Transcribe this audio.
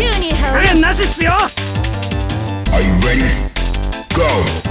宙に羽織なしっすよ Are you ready? Go!